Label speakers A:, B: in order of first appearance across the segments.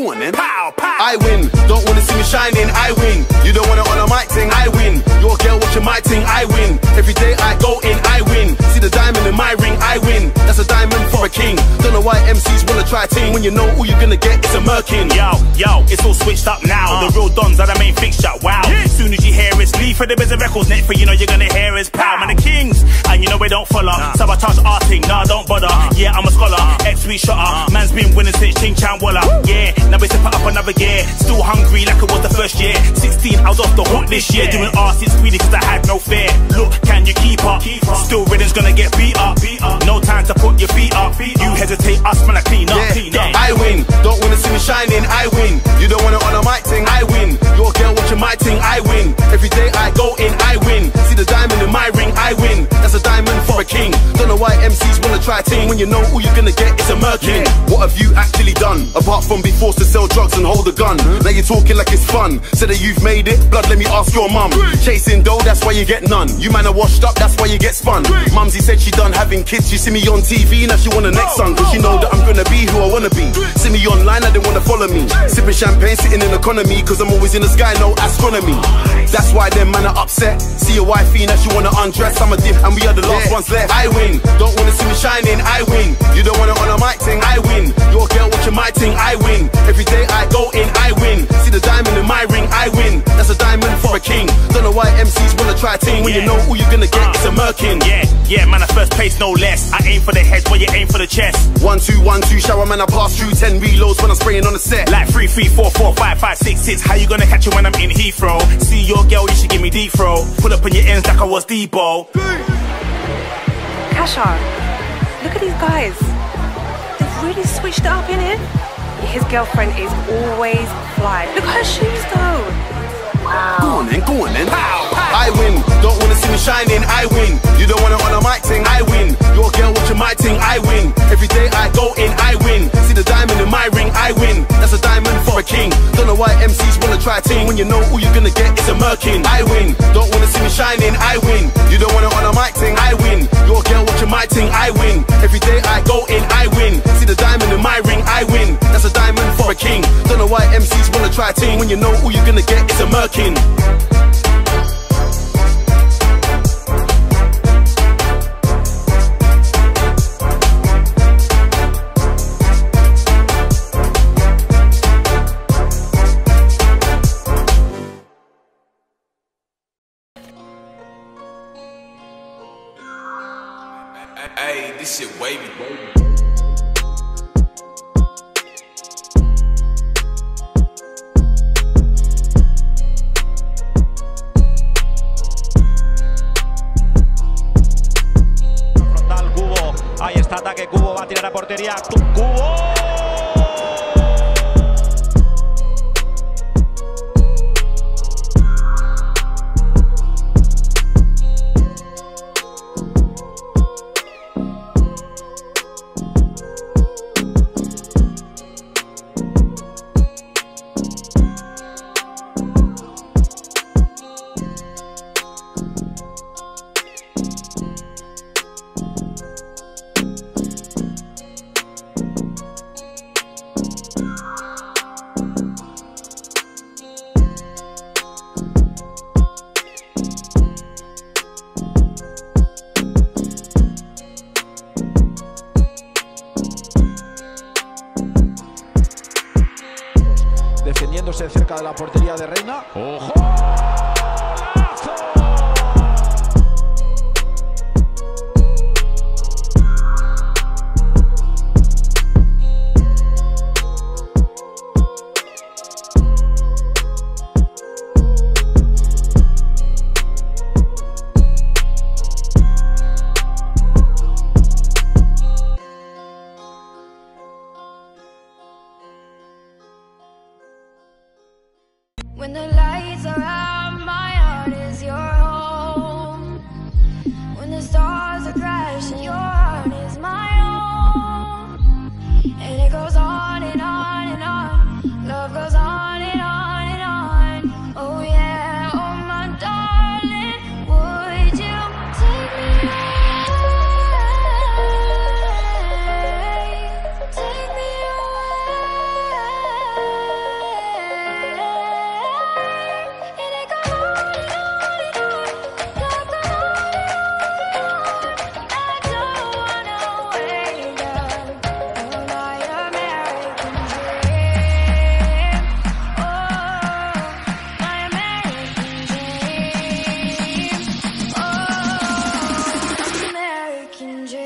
A: Go on then, eh? on then. Pow, pow. I win. Don't wanna see me shining, I win. You don't wanna honor my thing, I win. Your girl watching my thing, I win. Every day I go in, I win. See the diamond in my ring, I win. That's a diamond for a king. Don't know why MCs wanna try ting when you know all you're gonna get is a merkin.
B: Yo, yo, it's all switched up now. Uh. The real dons are the main fixture. Wow. Soon as you hear it's leave for the biz of records, next for you know you're gonna hear is pow. Man, the kings, and you know we don't follow. Sabotage arting, nah, don't bother. Yeah, I'm a scholar, ex we shotter. Man's been winning since Ching Chan Walla. Yeah, now we step up another gear. Still hungry like it was the first year. 16, I was off the hook this year. Doing arse, it's greedy cause I had no fear. Look, can you keep up? Still rhythm's gonna get beat up. No time to put your feet up. You hesitate, us man, I clean up.
A: Yeah,
B: Clean up.
A: MCs wanna try ting when you know all you're gonna get is a merkin. What have you actually done? Apart from be forced to sell drugs and hold a gun. Now you're talking like it's fun. Say that you've made it, blood, let me ask your mum. Chasing dough, that's why you get none. You man are washed up, that's why you get spun. Mumsy said she done having kids, she see me on TV, now she want a next son. Cause she know that I'm gonna be who I wanna be. See me online, I didn't wanna follow me. Sipping champagne, sitting in economy, cause I'm always in the sky, no astronomy. That's why them man are upset. See your wifey, now she wanna undress. I'm a diff, and we are the last ones left. I win, don't wanna see me shining, I win. You don't wanna honor my thing, I win. Your girl watching my thing, I win. Every day I go in, I win. See the diamond in my ring, I win. That's a diamond for a king. Don't know why MCs wanna try ting when you know all you're gonna get is a merkin.
B: Yeah, yeah, man, I first place no less. I aim for the head while you aim for the chest.
A: One, two, one, two, shower man, I pass through ten reloads when I'm spraying on the set.
B: Like three, three, four, four, five, five, six, six. How you gonna catch it when I'm in Heathrow? See your girl, you should give me deep throw. Pull up on your ends like I was Debo.
C: Kasha, look at these guys. They've really switched it up in here. His girlfriend is always fly. Look at her shoes though.
A: Go on then, go on then. I win. Don't wanna see me shining, I win. You don't wanna honor my thing, I win. Your girl watching my thing, I win. Every day I go in, I win. See the diamond in my ring, I win. That's a diamond for a king. Don't know why MCs wanna try ting when you know all you're gonna get is a merkin. I win. Don't wanna see me shining, I win. You don't wanna honor my thing, my thing, I win. Every day I go in, I win. See the diamond in my ring, I win. That's a diamond for a king. Don't know why MCs wanna try ting when you know all you're gonna get is a merkin.
D: Hey, this shit wavy.
E: Defendiéndose cerca de la portería de Reina. ¡Ojo!
F: can just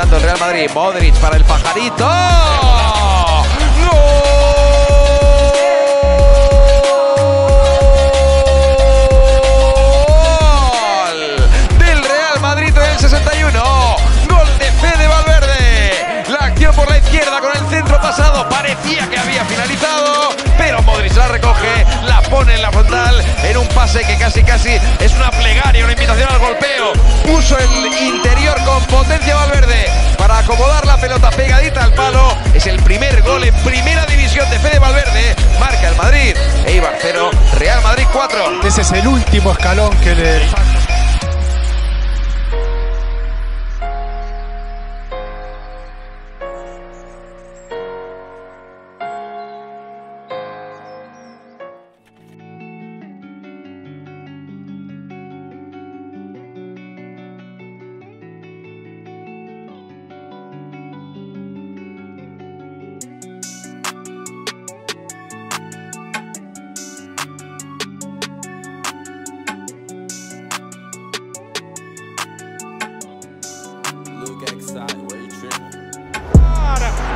F: intentando el Real Madrid. Modric para el pajarito. ¡Gol! Del Real Madrid en el 61. Gol de Fede Valverde. La acción por la izquierda con el centro pasado. Parecía que había finalizado, pero Modric la recoge, la pone en la frontal en un pase que casi casi es una plegaria, una invitación al golpeo. Puso el interior con potencia Valverde 4.
G: Ese es el último escalón que le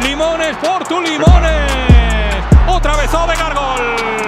H: Limones por tu Limones. Otra vez Odegaard gol.